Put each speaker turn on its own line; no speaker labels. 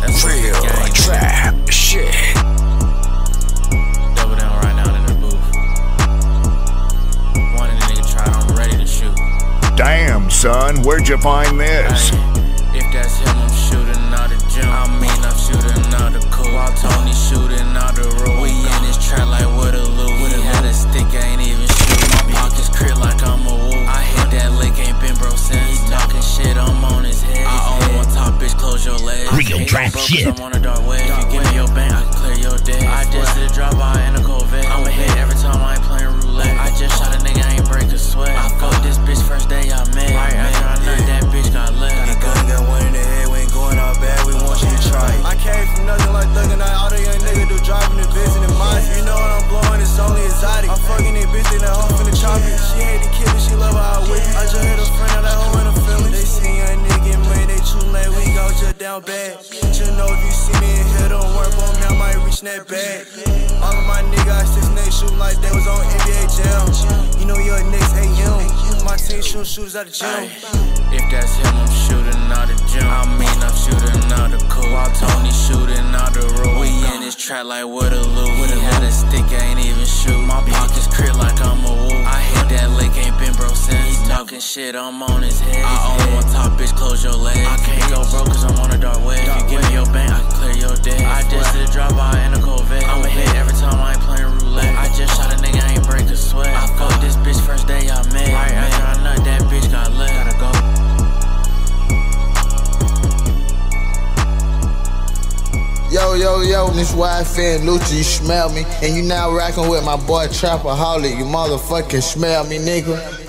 That's real gang, trap shit.
Double down right now in the booth. One the nigga tried, I'm ready to shoot.
Damn, son, where'd you find this?
Shit. I'm on a dark web. If you give me your bank, I can clear your debt. I just did a drop by in a Corvette. I'ma hit every time I ain't playing roulette. I just shot a nigga, I ain't break a sweat. I fucked this bitch first day I met. Right after I nut, that bitch got left.
Got a gun, got one in the head, we ain't going all bad, we want you to try it. I came from nothing like thuggin', like all the young niggas do driving the biz in the. You know what I'm blowing, it's only exotic. I'm fucking that bitch in the home we down bad. You know if you see me in here, don't work on me, I might reach that bag. All of my niggas, six niggas shooting like they was on NBA Jam. You know your niggas hate him. My team shoot shooters out the gym.
If that's him, I'm shooting out the gym. I mean, I'm shooting out the cool. While Tony shooting out the roof. We in this trap like what a loot. He had a stick, I ain't even shoot. My pockets crit like I'm a woo. I hit that lick, ain't been broke since. He talking shit, I'm on his head. I own one top, bitch, close your legs. I can't go broke cause
Yo, yo, this YFN Lucci, you smell me? And you now rocking with my boy Trapaholic, you motherfucking smell me, nigga.